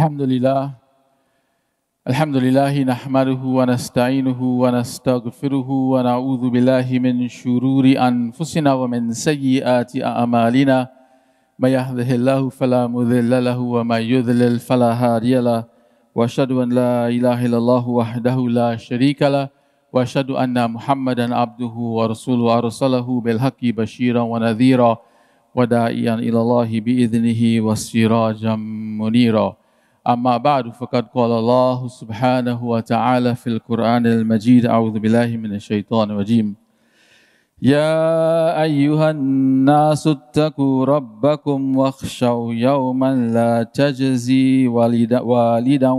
الحمد لله الحمد لله نحمده ونستعينه ونستغفره ونعوذ بالله من شرور أنفسنا ومن سيئات أعمالنا. من يهده الله فلا مضل له ومن يضلل فلا هادي له. وأشهد أن لا إله إلا الله وحده لا شريك له. وأشهد أن محمدا عبده ورسوله أرسله بالحق بشيرا ونذيرا وداعيا إلى الله بإذنه وسراجا منيرا. أما بعد فقد قال الله سبحانه وتعالى في القرآن المجيد أعوذ بالله من الشيطان الرجيم. يا أيها الناس اتقوا ربكم واخشوا يوما لا تجزي والد والدا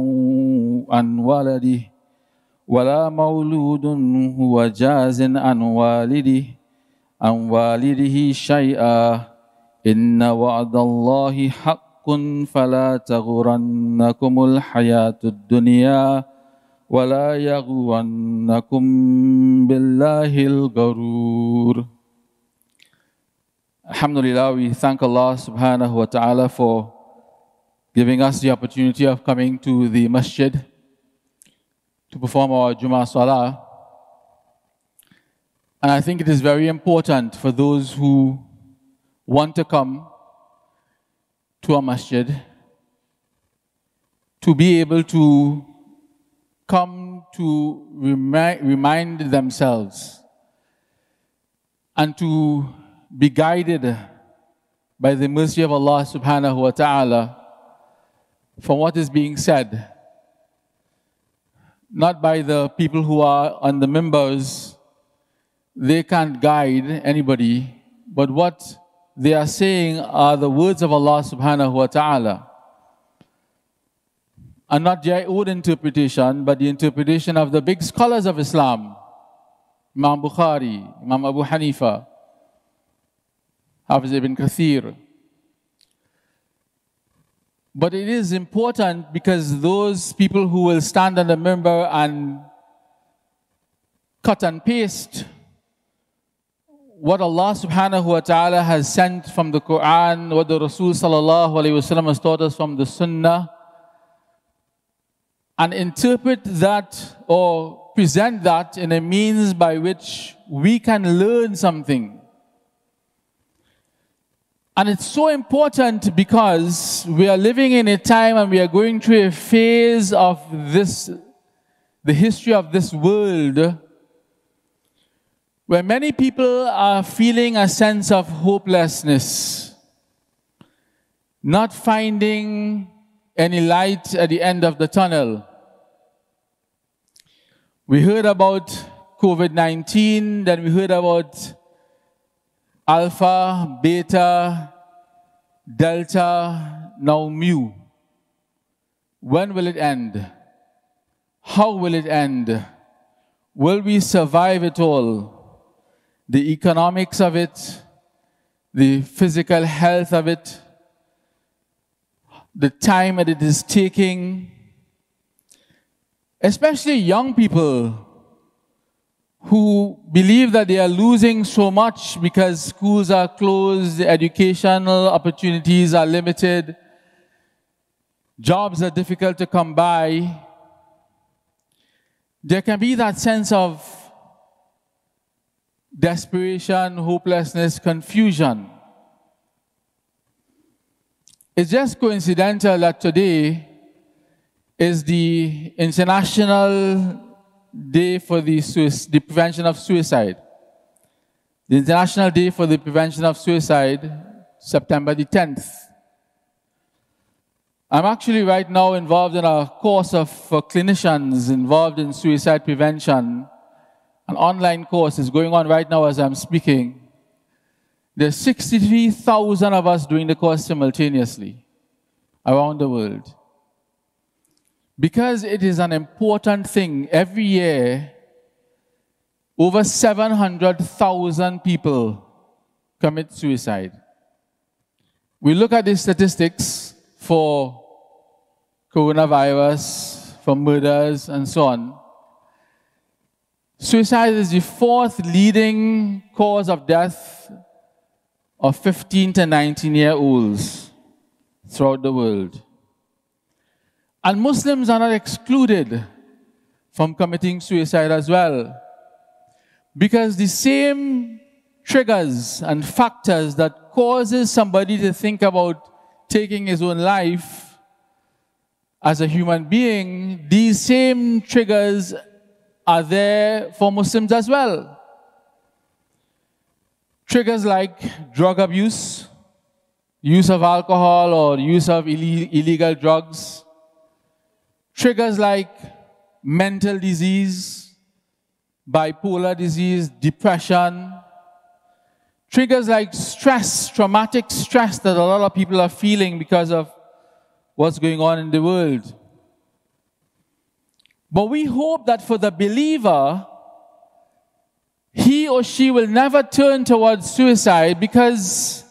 عن ولده ولا مولود هو جاز عن والده عن والده شيئا. إن وعد الله حق. haqqun fala taghurannakumul hayatud dunya wala yaghuwannakum billahil gharur Alhamdulillah we thank Allah subhanahu wa ta'ala for giving us the opportunity of coming to the masjid to perform our Jummah Salah. And I think it is very important for those who want to come to a masjid to be able to come to remi- remind themselves and to be guided by the mercy of Allah subhanahu wa ta'ala from what is being said. Not by the people who are on the mimbars, they can't guide anybody, but what they are saying are the words of Allah subhanahu wa ta'ala. And not their own interpretation, but the interpretation of the big scholars of Islam. Imam Bukhari, Imam Abu Hanifa, Hafiz ibn Kathir. But it is important because those people who will stand on the mimbar and cut and paste what Allah subhanahu wa ta'ala has sent from the Quran, what the Rasul sallallahu alayhi wasallam has taught us from the Sunnah, and interpret that or present that in a means by which we can learn something. And it's so important because we are living in a time and we are going through a phase of this, the history of this world, where many people are feeling a sense of hopelessness, not finding any light at the end of the tunnel. We heard about COVID 19, then we heard about Alpha, Beta, Delta, now Mu. When will it end? How will it end? Will we survive it all? The economics of it, the physical health of it, the time that it is taking, especially young people who believe that they are losing so much because schools are closed, educational opportunities are limited, jobs are difficult to come by. There can be that sense of desperation, hopelessness, confusion. It's just coincidental that today is the International Day for the, the Prevention of Suicide. The International Day for the Prevention of Suicide, September the 10th. I'm actually right now involved in a course of for clinicians involved in suicide prevention. An online course is going on right now as I'm speaking. There's 63,000 of us doing the course simultaneously around the world. Because it is an important thing, every year, over 700,000 people commit suicide. We look at the statistics for coronavirus, for murders, and so on. Suicide is the fourth leading cause of death of 15 to 19 year olds throughout the world. And Muslims are not excluded from committing suicide as well. Because the same triggers and factors that causes somebody to think about taking his own life as a human being, these same triggers are there for Muslims as well. Triggers like drug abuse, use of alcohol or use of Ill- illegal drugs. Triggers like mental disease, bipolar disease, depression. Triggers like stress, traumatic stress that a lot of people are feeling because of what's going on in the world. But we hope that for the believer, he or she will never turn towards suicide because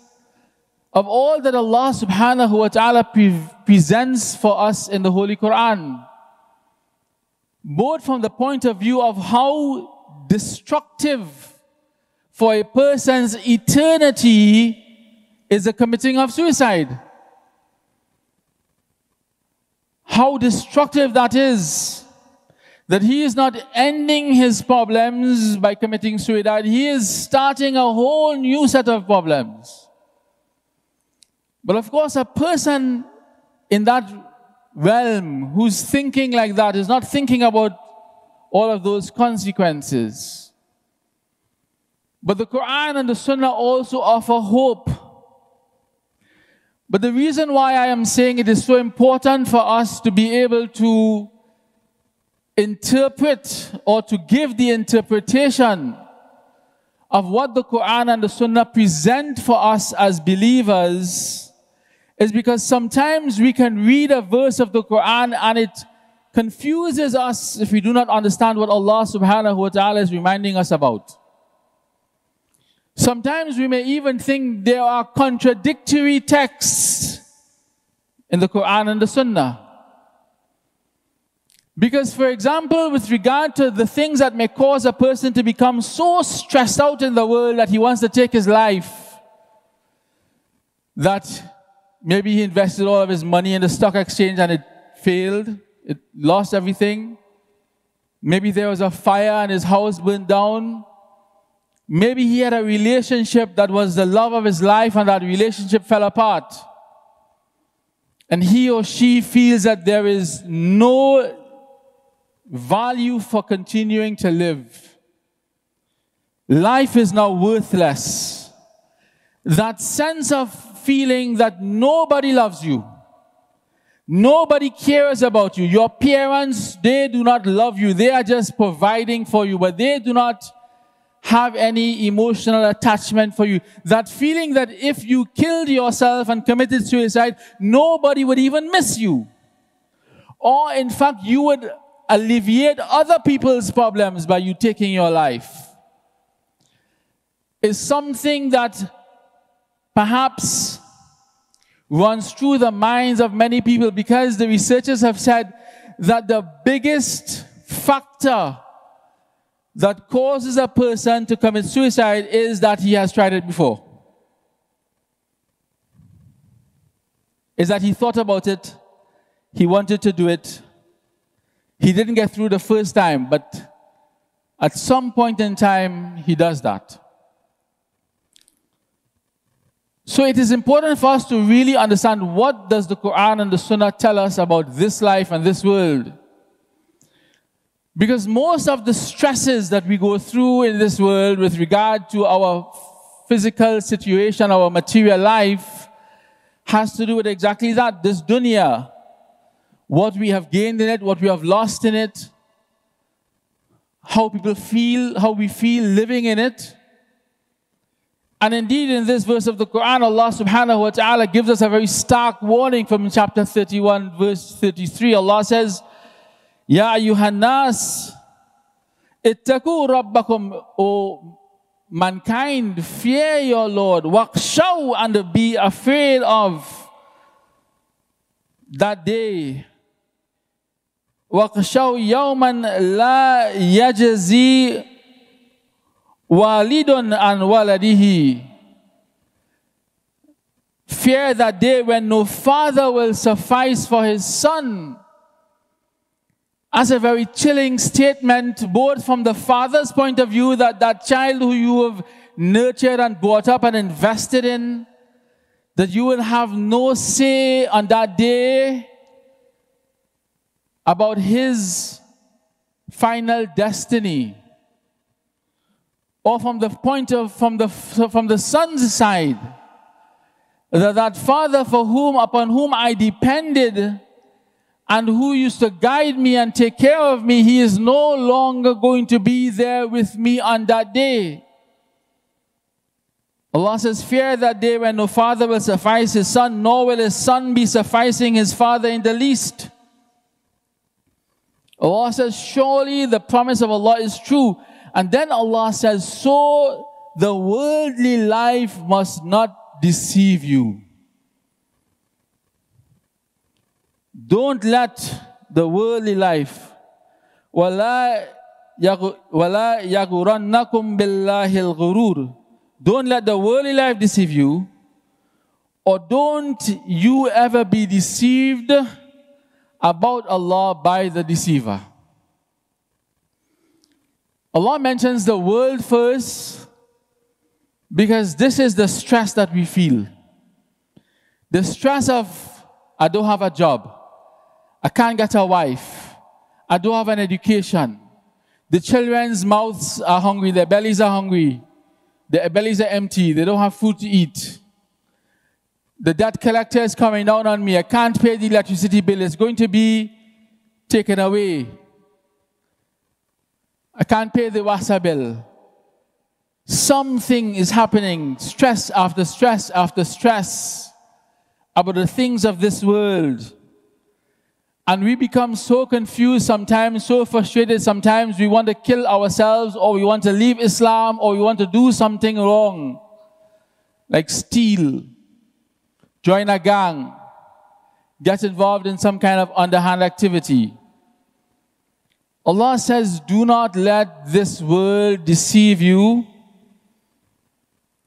of all that Allah subhanahu wa ta'ala pre- presents for us in the Holy Quran. Both from the point of view of how destructive for a person's eternity is the committing of suicide. How destructive that is that he is not ending his problems by committing suicide. He is starting a whole new set of problems. But of course, a person in that realm who's thinking like that is not thinking about all of those consequences. But the Quran and the Sunnah also offer hope. But the reason why I am saying it is so important for us to be able to interpret or to give the interpretation of what the Quran and the Sunnah present for us as believers is because sometimes we can read a verse of the Quran and it confuses us if we do not understand what Allah subhanahu wa ta'ala is reminding us about. Sometimes we may even think there are contradictory texts in the Quran and the Sunnah. Because, for example, with regard to the things that may cause a person to become so stressed out in the world that he wants to take his life, that maybe he invested all of his money in the stock exchange and it failed, it lost everything. Maybe there was a fire and his house burned down. Maybe he had a relationship that was the love of his life and that relationship fell apart. And he or she feels that there is no value for continuing to live. Life is now worthless. That sense of feeling that nobody loves you. Nobody cares about you. Your parents, they do not love you. They are just providing for you, but they do not have any emotional attachment for you. That feeling that if you killed yourself and committed suicide, nobody would even miss you. Or in fact, you would alleviate other people's problems by you taking your life is something that perhaps runs through the minds of many people because the researchers have said that the biggest factor that causes a person to commit suicide is that he has tried it before. Is that he thought about it, he wanted to do it, he didn't get through the first time, but at some point in time, he does that. So it is important for us to really understand what does the Quran and the Sunnah tell us about this life and this world. Because most of the stresses that we go through in this world with regard to our physical situation, our material life, has to do with exactly that, this dunya what we have gained in it, what we have lost in it, how people feel, how we feel living in it. And indeed, in this verse of the Quran, Allah subhanahu wa ta'ala gives us a very stark warning from chapter 31, verse 33. Allah says, Ya ayyuhannas, ittaku rabbakum, O mankind, fear your Lord, wakshaw and be afraid of that day Waqshaw يَوْمًا la yajzi walidun an waladihi. Fear that day when no father will suffice for his son. As a very chilling statement, both from the father's point of view, that that child who you have nurtured and brought up and invested in, that you will have no say on that day about his final destiny. Or from the point of, from the, from the son's side, that that father for whom, upon whom I depended, and who used to guide me and take care of me, he is no longer going to be there with me on that day. Allah says, Fear that day when no father will suffice his son, nor will his son be sufficing his father in the least. Allah says, Surely the promise of Allah is true. And then Allah says, So the worldly life must not deceive you. Don't let the worldly life ولا ولا يغرنكم بالله الغرور Don't let the worldly life deceive you or don't you ever be deceived about Allah by the deceiver. Allah mentions the world first because this is the stress that we feel. The stress of, I don't have a job. I can't get a wife. I don't have an education. The children's mouths are hungry, their bellies are hungry, their bellies are empty, they don't have food to eat. The debt collector is coming down on me. I can't pay the electricity bill. It's going to be taken away. I can't pay the water bill. Something is happening, stress after stress after stress, about the things of this world. And we become so confused sometimes, so frustrated sometimes, we want to kill ourselves or we want to leave Islam or we want to do something wrong, like steal, join a gang, get involved in some kind of underhand activity. Allah says, Do not let this world deceive you,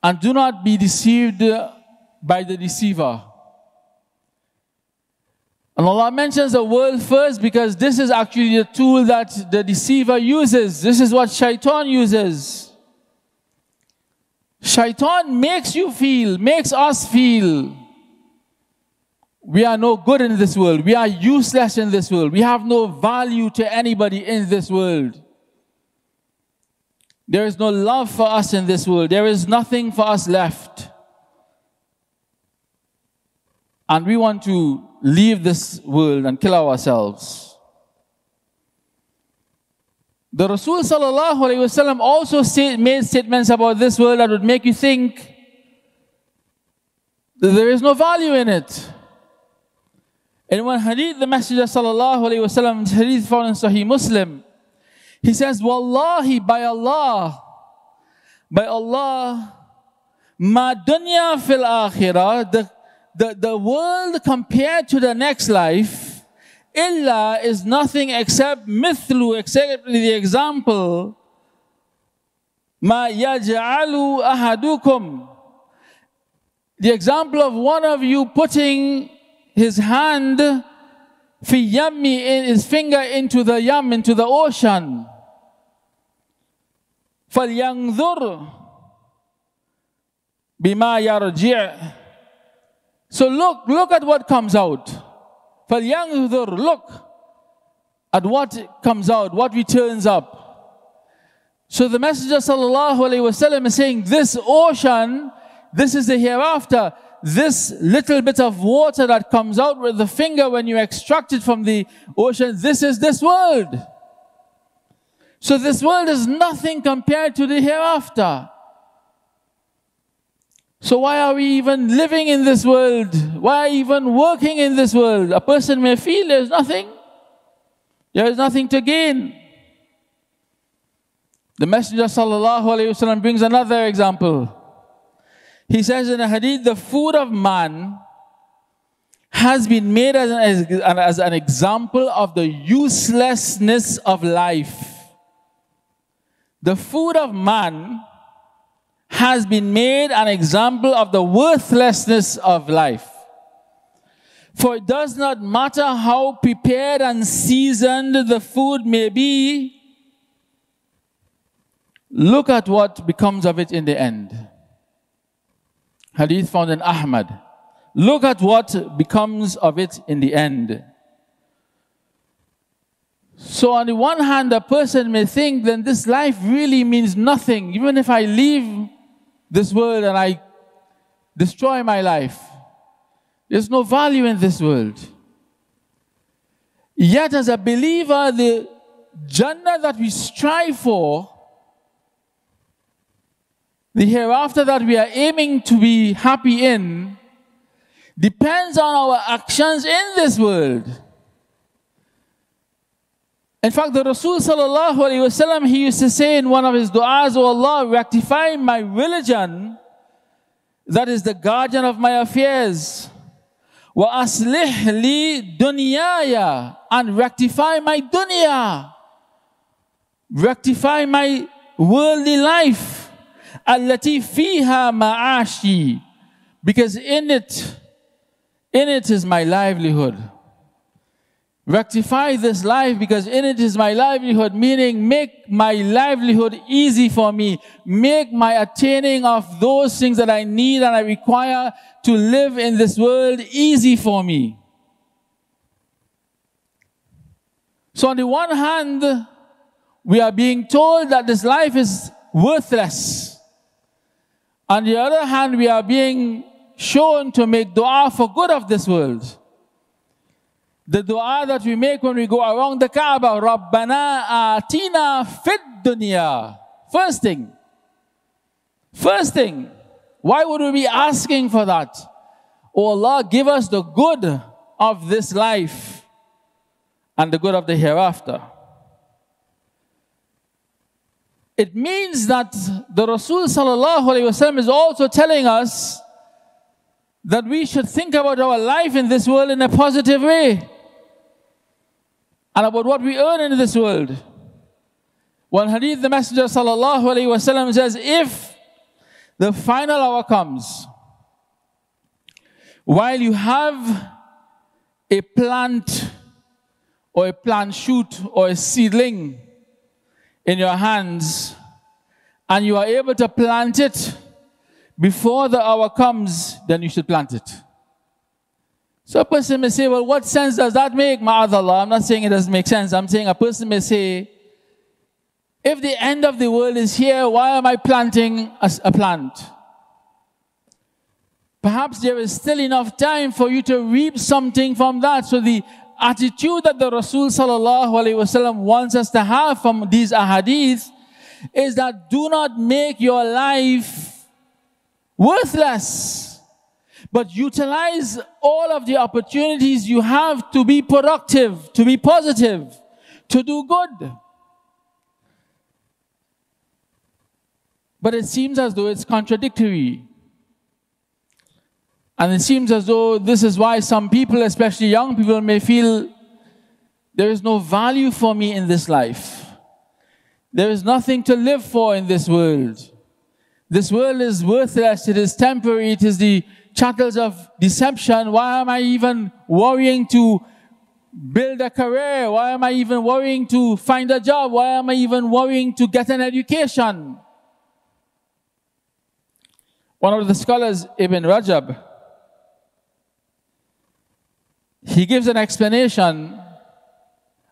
and do not be deceived by the deceiver. And Allah mentions the world first because this is actually the tool that the deceiver uses. This is what shaitan uses. Shaitan makes you feel, makes us feel we are no good in this world. We are useless in this world. We have no value to anybody in this world. There is no love for us in this world. There is nothing for us left. And we want to leave this world and kill ourselves. The Rasul sallallahu also say, made statements about this world that would make you think that there is no value in it. In one hadith, the Messenger sallallahu alayhi wasallam, hadith found in Sahih Muslim, he says, Wallahi, by Allah, by Allah, ma dunya fil akhirah, the the, the world compared to the next life, illa is nothing except mithlu, except the example, ma yaj'alu ahadukum. The example of one of you putting his hand fi yammi, in his finger into the yam, into the ocean. فَلْيَنْظُرْ بِمَا يَرْجِعُ so look, look at what comes out. فَلْيَنْظُرْ Look at what comes out, what returns up. So the Messenger sallallahu alaihi wasallam is saying, this ocean, this is the hereafter. This little bit of water that comes out with the finger when you extract it from the ocean, this is this world. So this world is nothing compared to the hereafter. So why are we even living in this world? Why even working in this world? A person may feel there's nothing. There is nothing to gain. The Messenger sallallahu brings another example. He says in a hadith, the food of man has been made as an, as an example of the uselessness of life. The food of man has been made an example of the worthlessness of life. For it does not matter how prepared and seasoned the food may be, look at what becomes of it in the end. Hadith found in Ahmad. Look at what becomes of it in the end. So, on the one hand, a person may think then this life really means nothing. Even if I leave this world and I destroy my life, there's no value in this world. Yet, as a believer, the Jannah that we strive for, the hereafter that we are aiming to be happy in, depends on our actions in this world. In fact, the Rasul sallallahu alayhi wasallam, he used to say in one of his du'as, Oh Allah, rectify my religion, that is the guardian of my affairs. Wa aslih li dunyaya, and rectify my dunya. Rectify my worldly life. Allati fiha ma'ashi. Because in it, in it is my livelihood. Rectify this life because in it is my livelihood, meaning make my livelihood easy for me. Make my attaining of those things that I need and I require to live in this world easy for me. So on the one hand, we are being told that this life is worthless. On the other hand, we are being shown to make dua for good of this world. The dua that we make when we go around the Kaaba, Rabbana atina fid dunya. First thing. First thing. Why would we be asking for that? Oh Allah, give us the good of this life and the good of the hereafter. It means that the Rasul is also telling us that we should think about our life in this world in a positive way and about what we earn in this world. One hadith, the Messenger wasallam says, if the final hour comes, while you have a plant or a plant shoot or a seedling in your hands, and you are able to plant it before the hour comes, then you should plant it. So a person may say, well, what sense does that make, ma'adallah? I'm not saying it doesn't make sense. I'm saying a person may say, if the end of the world is here, why am I planting a, a plant? Perhaps there is still enough time for you to reap something from that. So the attitude that the Rasul sallallahu wants us to have from these ahadith is that do not make your life worthless but utilize all of the opportunities you have to be productive, to be positive, to do good. But it seems as though it's contradictory. And it seems as though this is why some people, especially young people, may feel there is no value for me in this life. There is nothing to live for in this world. This world is worthless, it is temporary, it is the chattels of deception. Why am I even worrying to build a career? Why am I even worrying to find a job? Why am I even worrying to get an education? One of the scholars, Ibn Rajab, he gives an explanation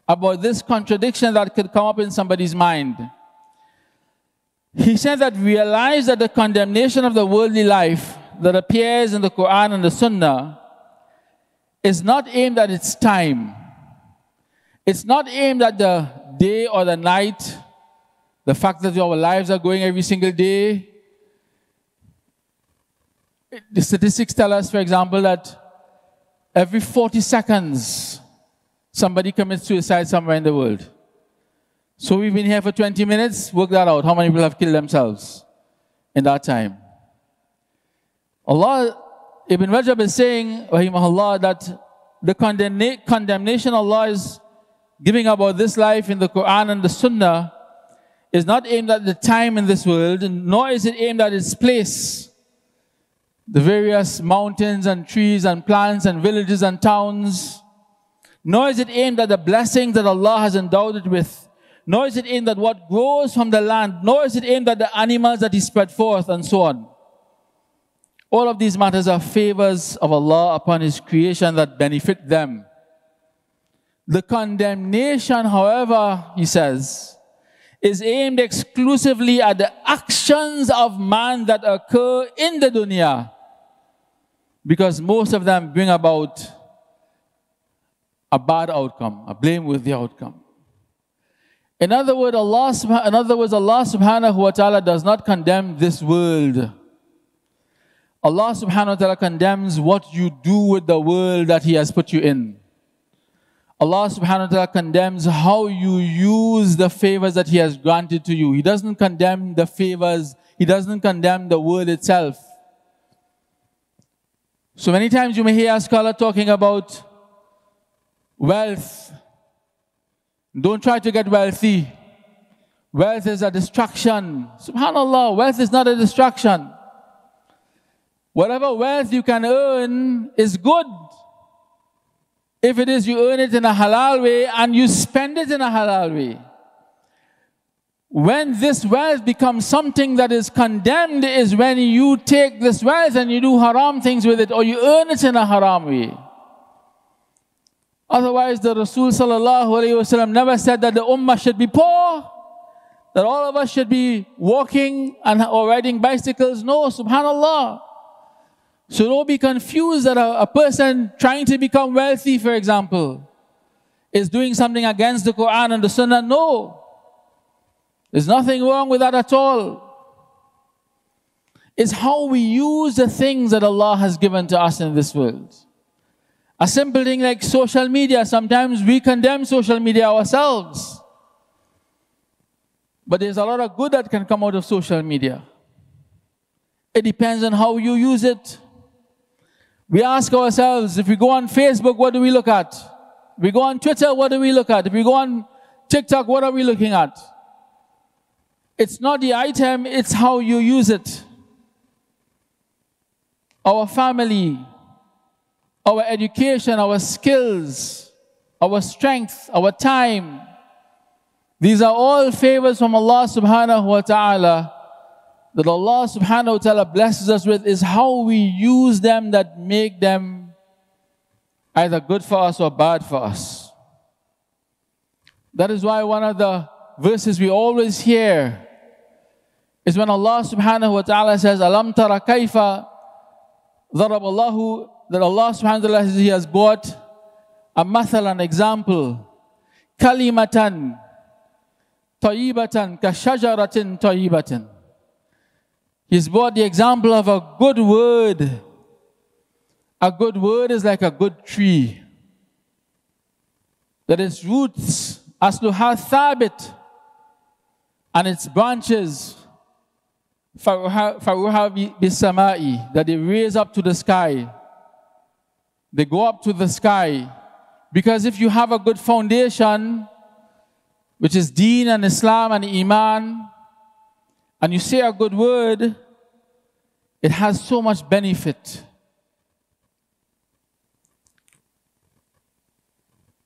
about this contradiction that could come up in somebody's mind. He said that realize that the condemnation of the worldly life that appears in the Quran and the Sunnah is not aimed at its time. It's not aimed at the day or the night, the fact that our lives are going every single day. The statistics tell us, for example, that every 40 seconds somebody commits suicide somewhere in the world. So we've been here for 20 minutes, work that out. How many people have killed themselves in that time? Allah, Ibn Rajab is saying, rahimahullah, that the condemna- condemnation Allah is giving about this life in the Quran and the Sunnah is not aimed at the time in this world, nor is it aimed at its place. The various mountains and trees and plants and villages and towns, nor is it aimed at the blessings that Allah has endowed it with, nor is it aimed at what grows from the land, nor is it aimed at the animals that He spread forth, and so on. All of these matters are favors of Allah upon His creation that benefit them. The condemnation, however, he says, is aimed exclusively at the actions of man that occur in the dunya because most of them bring about a bad outcome, a blameworthy outcome. In other Allah, in other words, Allah subhanahu wa ta'ala does not condemn this world. Allah subhanahu wa ta'ala condemns what you do with the world that He has put you in. Allah subhanahu wa ta'ala condemns how you use the favors that He has granted to you. He doesn't condemn the favors, He doesn't condemn the world itself. So many times you may hear a scholar talking about wealth. Don't try to get wealthy. Wealth is a distraction. Subhanallah, wealth is not a distraction. Whatever wealth you can earn is good. If it is, you earn it in a halal way and you spend it in a halal way. When this wealth becomes something that is condemned is when you take this wealth and you do haram things with it or you earn it in a haram way. Otherwise, the Rasul sallallahu never said that the ummah should be poor, that all of us should be walking and or riding bicycles. No, subhanallah. So don't be confused that a, a person trying to become wealthy, for example, is doing something against the Quran and the Sunnah. No. There's nothing wrong with that at all. It's how we use the things that Allah has given to us in this world. A simple thing like social media, sometimes we condemn social media ourselves. But there's a lot of good that can come out of social media. It depends on how you use it. We ask ourselves if we go on Facebook, what do we look at? If we go on Twitter, what do we look at? If we go on TikTok, what are we looking at? It's not the item, it's how you use it. Our family, our education, our skills, our strength, our time. These are all favors from Allah subhanahu wa ta'ala that Allah subhanahu wa ta'ala blesses us with is how we use them that make them either good for us or bad for us. That is why one of the verses we always hear is when Allah subhanahu wa ta'ala says, Alam tara kaifa Allahu, that Allah subhanahu wa ta'ala He has brought a mathal, an example, kalimatan tayyibatan ka shajaratin tayyibatin. He's brought the example of a good word. A good word is like a good tree. That its roots, asluha thabit, and its branches that they raise up to the sky. They go up to the sky. Because if you have a good foundation, which is deen and Islam and Iman, and you say a good word, it has so much benefit.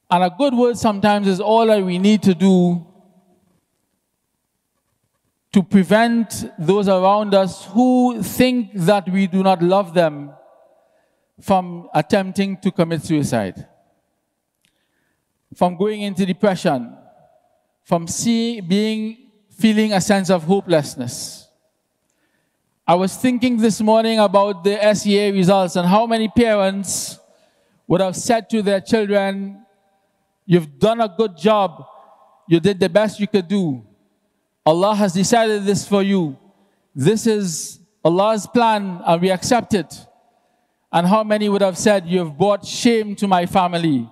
And a good word sometimes is all that we need to do to prevent those around us who think that we do not love them from attempting to commit suicide, from going into depression, from being, feeling a sense of hopelessness. I was thinking this morning about the SEA results and how many parents would have said to their children, You've done a good job. You did the best you could do. Allah has decided this for you. This is Allah's plan and we accept it. And how many would have said, You have brought shame to my family.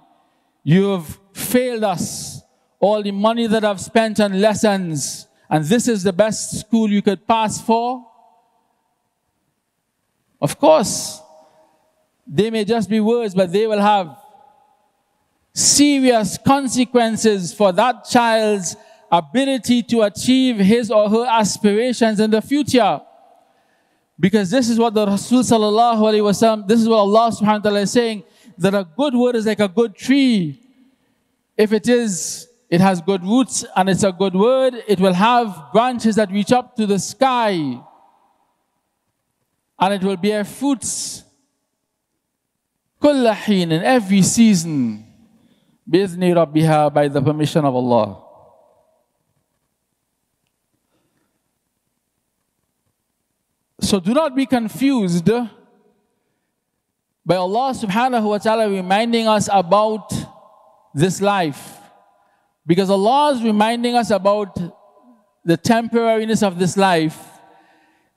You have failed us. All the money that I've spent on lessons, and this is the best school you could pass for? Of course, they may just be words, but they will have serious consequences for that child's ability to achieve his or her aspirations in the future. Because this is what the Rasul sallallahu alaihi wasallam, this is what Allah subhanahu wa ta'ala is saying, that a good word is like a good tree. If it is, it has good roots and it's a good word, it will have branches that reach up to the sky. And it will bear fruits. Kullahin in every season. Bizni Rabbiha by the permission of Allah. So do not be confused by Allah subhanahu wa ta'ala reminding us about this life. Because Allah is reminding us about the temporariness of this life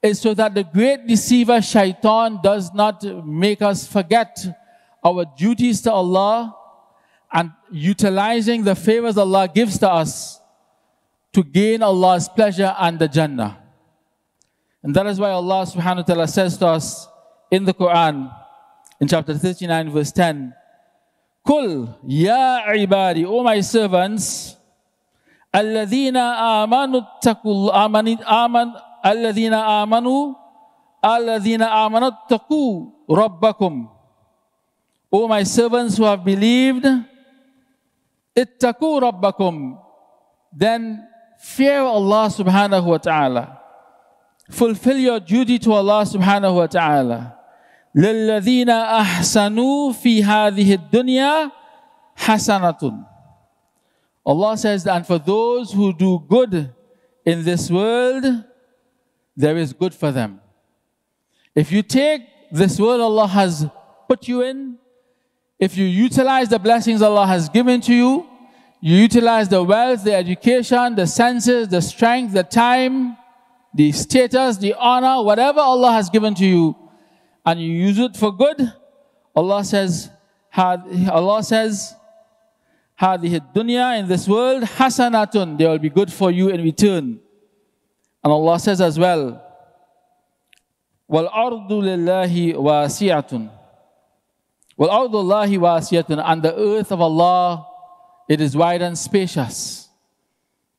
is so that the great deceiver shaitan does not make us forget our duties to Allah and utilizing the favors Allah gives to us to gain Allah's pleasure and the Jannah. And that is why Allah subhanahu wa ta'ala says to us in the Quran, in chapter 39, verse 10, Kul ya ibadi, O my servants, alladhina amanu takul aman aman alladhina amanu alladhina amanu taku rabbakum. O my servants who have believed, ittaku rabbakum. Then fear Allah subhanahu wa ta'ala fulfill your duty to Allah subhanahu wa ta'ala. لِلَّذِينَ أَحْسَنُوا فِي هَذِهِ الدُّنْيَا حَسَنَةٌ Allah says, that, and for those who do good in this world, there is good for them. If you take this world Allah has put you in, if you utilize the blessings Allah has given to you, you utilize the wealth, the education, the senses, the strength, the time, the status, the honor, whatever Allah has given to you, and you use it for good, Allah says, Allah says, the dunya in this world, hasanatun, they will be good for you in return. And Allah says as well, "Well, ardu wa wasi'atun. Well, ardu wa wasi'atun. And the earth of Allah, it is wide and spacious.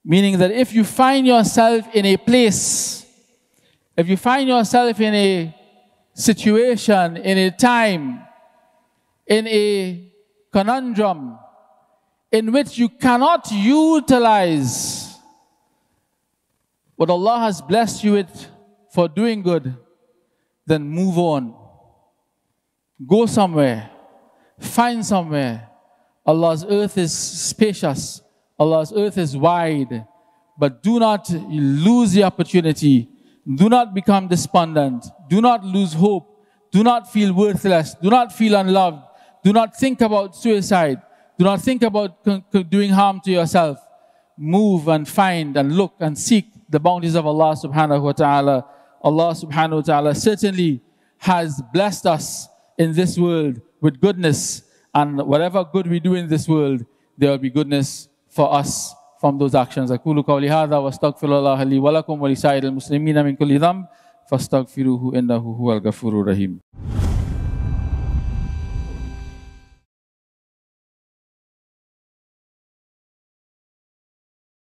Meaning that if you find yourself in a place, if you find yourself in a situation, in a time, in a conundrum in which you cannot utilize what Allah has blessed you with for doing good, then move on. Go somewhere. Find somewhere. Allah's earth is spacious. Allah's earth is wide, but do not lose the opportunity. Do not become despondent. Do not lose hope. Do not feel worthless. Do not feel unloved. Do not think about suicide. Do not think about doing harm to yourself. Move and find and look and seek the bounties of Allah subhanahu wa ta'ala. Allah subhanahu wa ta'ala certainly has blessed us in this world with goodness. And whatever good we do in this world, there will be goodness for us from those actions. أقول قولي هذا واستغفر الله لي ولكم ولسائر المسلمين من كل ذنب فاستغفروه إنه هو الغفور الرحيم